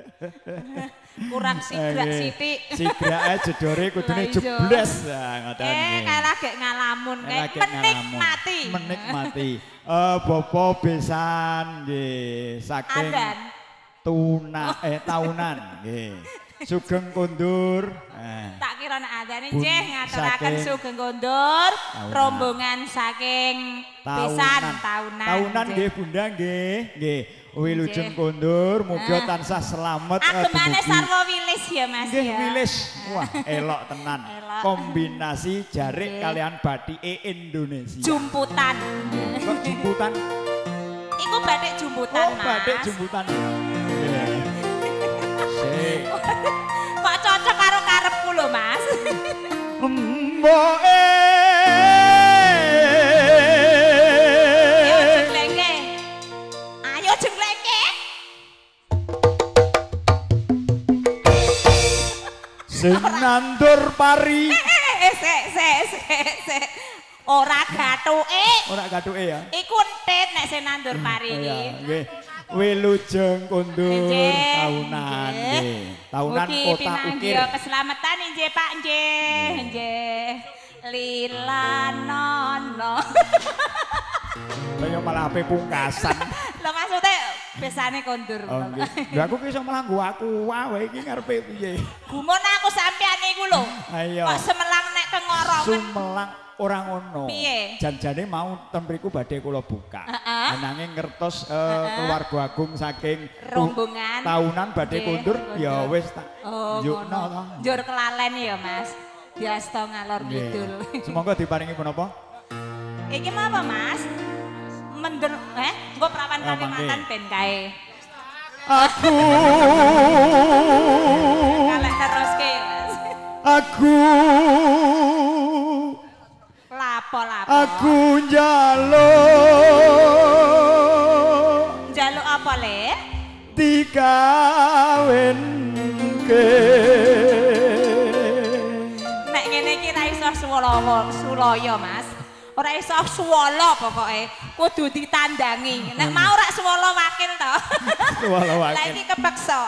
Kurang sigrak sithik. Sigrake jedore kudune jebles. Nah, ngoten Eh, kae lagi ngalamun kae menikmati. Menikmati. Eh bapa besan nggih saking Adan. tuna eh taunan nggih. Sugeng kondur. Eh. Tak kira nek adane nggih ngaturaken sugeng Taunan. rombongan saking pisan tahunan. Tahunan nggih Bunda nggih. Nggih. Wilujeng kondur muga Ah. tansah selamat Agemane dumugi- sarwa wilis ya Mas Nggih ya. wilis. Wah, elok tenan. Elok. Kombinasi jarik kalian batike Indonesia. Jumputan. Kok jumputan? Iku batik jumputan Oh, Mas. batik jumputan. Sik. Kok cocok karo karepku lho Mas. Mboke. Nandur pari. Eh, sik sik sik sik. Ora gathuke. Ora gathuke ya. Iku entit nek sing nandur pari Oh, iki. nggih. Wilujeng Nggih, tahunan nggih. Tahunan Mugi kota ukir. keselamatan nggih Pak nggih nggih. Lilanono. Kaya malah ape pungkasan. Lho maksudnya besane kondur. Oh nggih. Lha aku ki iso malah nggo aku wae iki ngarepe piye? Gumun aku sampean iku lho. Ayo. Kok semelang nek kengorongan. Sumelang ora ngono. Piye? Janjane mau tempriku badhe kula buka. Heeh. Nanging ngertos eh, keluarga agung saking Rombongan. tahunan badhe kundur ya wis tak Oh, yukno ngono. Njur kelalen ya, Mas. Diasto ngalor ngidul. Semoga diparingi punapa? Iki mau apa, Mas? Mender eh engko prawan Ya, Kalimantan ben kae. Aku Kalek teruske, Mas. aku Lapo lapo. aku njaluk njaluk apa, Le? dikawinke Nek ngene iki ra iso Mas. Ora iso suwala pokoke. Kudu ditandangi. Nek mau rak suwala wakil to. Suwala wakil. Lah iki kepeksa.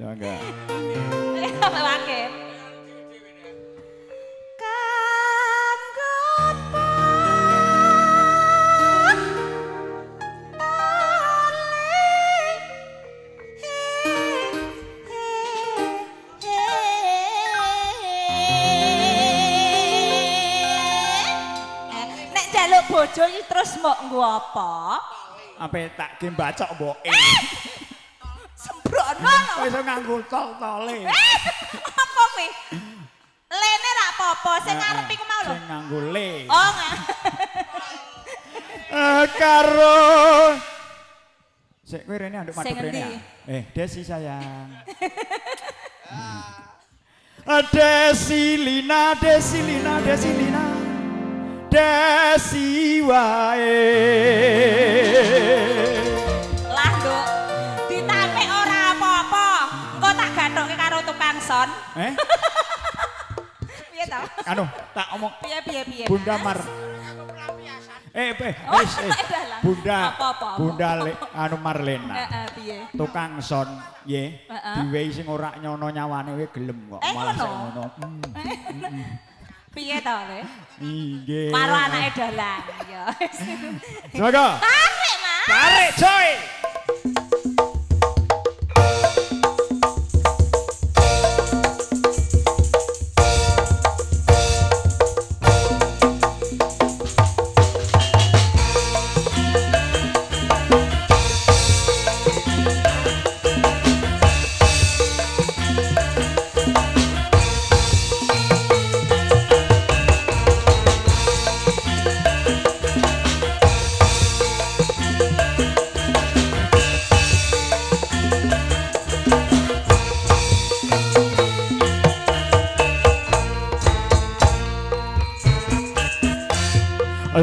ya enggak wakil. Bojo iki terus mbok nggo apa? Ape tak ge bacok mboke. Sembrono lho. Iso nganggo tol-tole. Eh, apa kuwi? Lene ra apa-apa, sing ngarep iku mau lho. Sing nganggo le. Oh, Eh, karo Sik kowe rene anduk Sing madhep rene. ya? Eh, Desi sayang. Eh, Desi Lina, Desi Lina, Desi Lina. Desi wae. lah nduk. Ditampik ora apa-apa. Engko tak gathuke karo tukang son. Eh, Piye to? anu, tak omong Piye piye piye. Bunda? Mar. Eh, eh, Oh, eh. eh, lah. Bunda, Apa, apa, apa. Bunda Le, anu Marlena. Heeh, piye? tukang son ye diwehi sing ora nyono nyawane we gelem kok Eh, malah sing ngono? ngono Hmm, Piye to, Le? inggih Karo anake dalan. Ya. semoga Tarik, Mas. tarik coy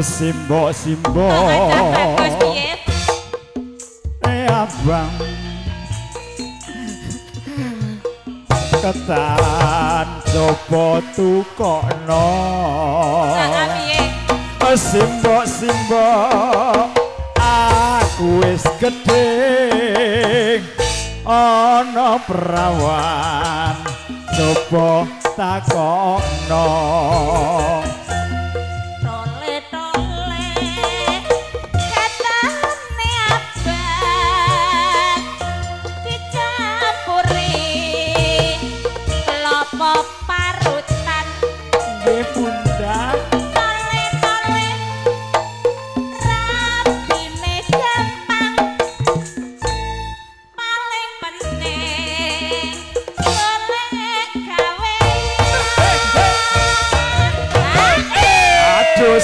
simbo simbo eh abang. Ketan coba tukokno? Simbo simbo aku wis gedhe ana perawan. Coba takokno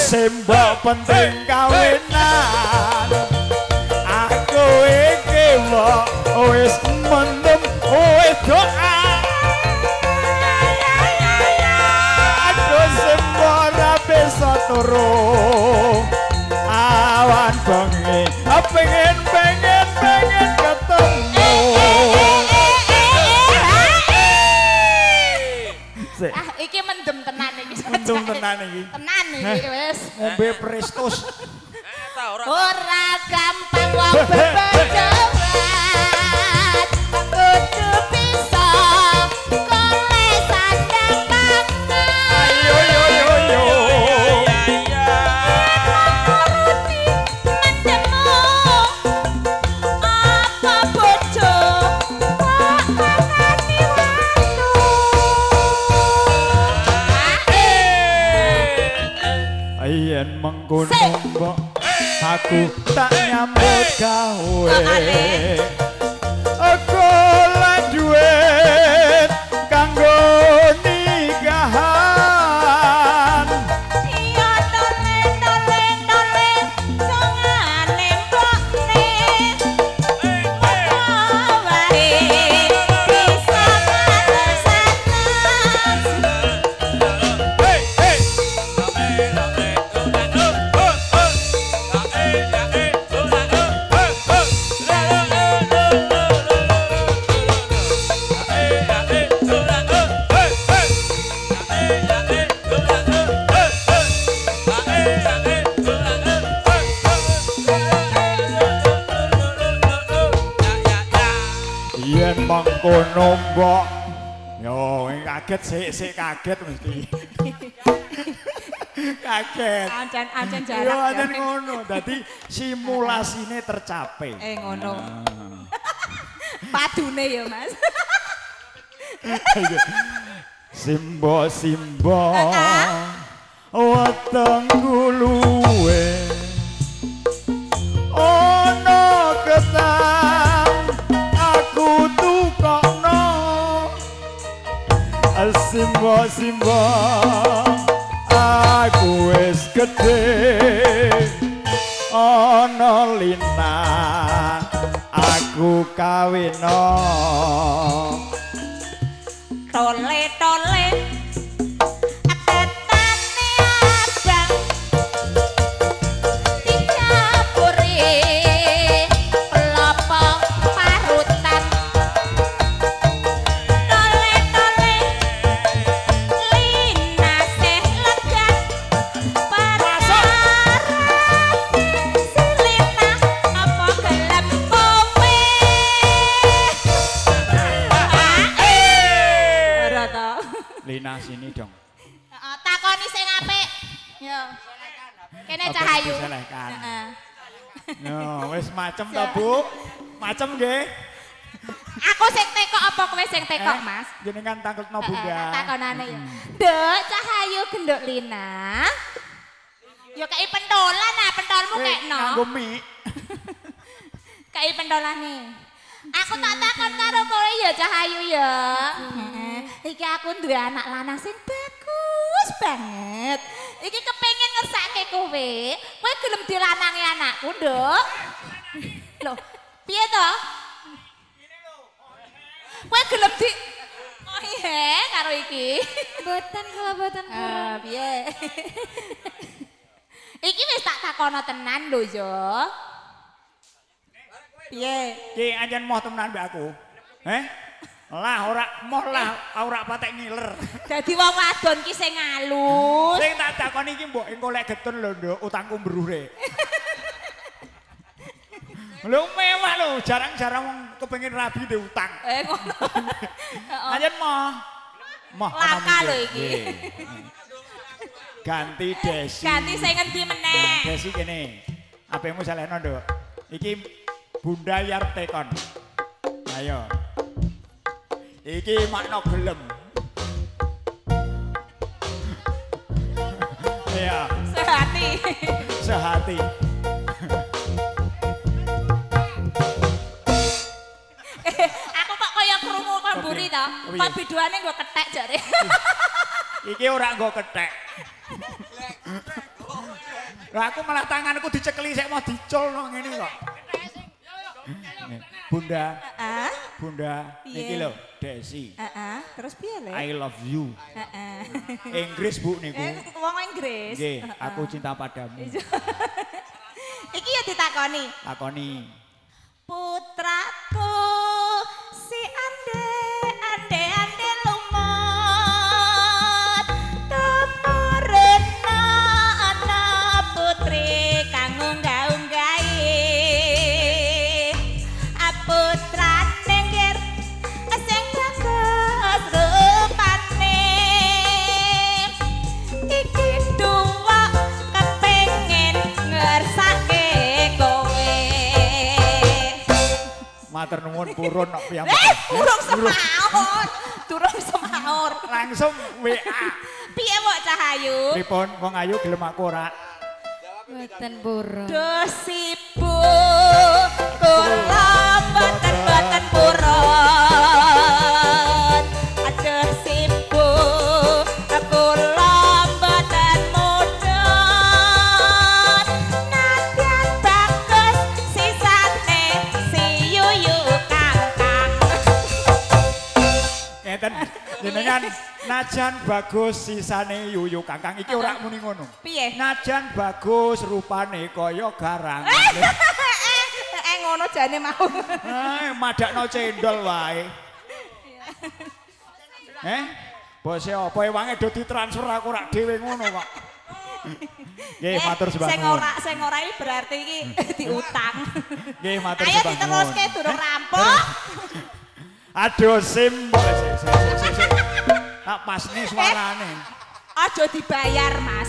sembok penting kawinan. Aku iki mbok wis mendem wis doa. Aduh sembok ra bisa turu awan bengi ngombe prestus Oh. Kaget sik sik kaget mesti. kaget. ancen ancen Yo, jarak anen ngono. Dadi simulasine tercapai. eh ngono padune ya Mas Simbo simbo wetengku luwe simbo simbo aku wis gede ono lina aku kawino. Tole tole No, wis macem ta, Bu? Macem nggih? Aku sing tekok apa kowe sing tekok, Eh, Mas? Jenengan Heeh, Bunda. Takonane ya. Nduk, Cahayu genduk Lina. Yo kei pentolan ah, pentolmu Kowe kekno. Nganggo mik. Kei pentolane. Aku tak takon karo kowe ya Cahayu ya. Heeh. Iki aku duwe anak lanang sing bagus banget. Iki kepengin ngersake kowe. Kowe gelem dilanangi anakku, Nduk. Loh, piye to? Kowe gelem di Oh iya, karo iki. Boten kula boten Eh, piye? iki wis tak takono tenan lho ya. Piye? Ki anjen moh temenan mbak aku. Eh? Lah ora moh lah ora patek ngiler. Dadi wong wadon ki sing alus. Sing tak takoni iki mbok engko lek getun lho, Nduk, utangku mbruh rek. Lho mewah lho, jarang-jarang wong kepengin rabi di utang. Eh ngono. Lanjut moh. Moh. Laka lho iki. Ganti Desi. Ganti sing ngendi meneh. Desi kene. HP-mu salehno, Nduk. Iki Bunda Yartekon. Ayo. Iki makna gelem. Iya, Sehati. sehati. Aku kok kaya krungu kon mburi to. Oh, iya. Kok biduane nggo kethek jare. Iki ora nggo kethek. Lah aku malah tanganku dicekeli sik mau diculno ngene kok. Bunda. Bunda, Piye? iki lho, Desi. Heeh. Terus piye, Le? I love you. Heeh. Inggris Bu niku. Eh, wong Inggris. Nggih, aku cinta padamu. Iki ya ditakoni. Takoni. Putraku Matur nuwun purun kok piyambak. Eh, durung semaur. Durung semaur. Langsung WA. Piye Mbok Cahayu? Pripun wong ayu gelem aku ora? Boten purun. Dosibu kula boten boten purun. Jenengan najan bagus sisane yuyu kangkang iki ora muni ngono. Piye? Najan bagus rupane kaya garang. Eh ngono jane mau. Eh, madakno cendol wae. Eh? Bose apa ewange do ditransfer aku rak dhewe ngono kok. Nggih, matur sembah Eh, Sing ora sing ora iki berarti iki diutang. Nggih, matur Ayo sembah diteruske durung rampung. Aduh sik sik sik, sik. Tak pasni suarane. Aja dibayar, Mas.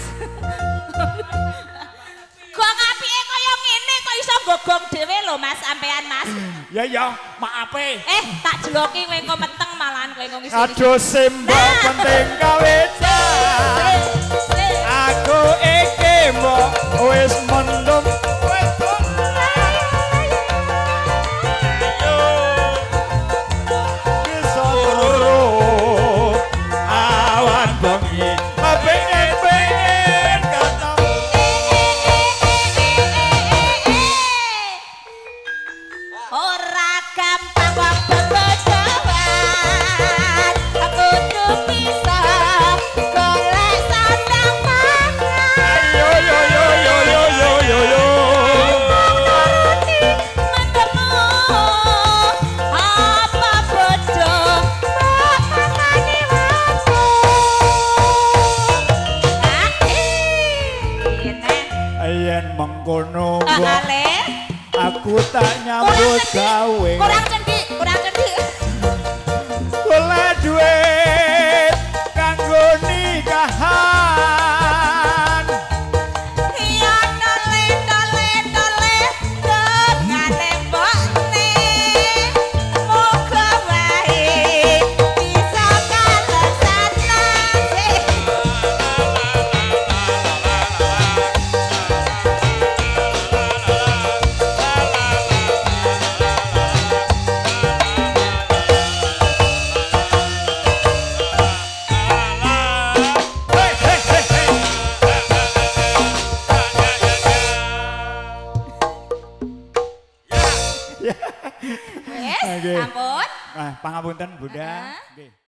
Gong apike kaya ngene kok iso gogong dhewe lho Mas sampean Mas. Ya ya, maafe. Eh, tak jeloki kowe engko meteng malahan kowe engko ngisi. Aduh simbol penting kawetan. Aku iki mbok wis mendem yen mengkono aku tak nyambut gawe. Kurang cendhi kurang cendhi golek duit kanggo nikahan pangapunten Bunda. Uh -huh.